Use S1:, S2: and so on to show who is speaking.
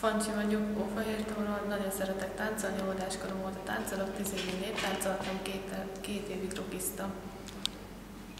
S1: Fancsi vagyok, Ófehértóról, nagyon szeretek táncolni, óvodáskorom óta táncolok, tíz évig néptáncoltam, két, két évig rokiztam.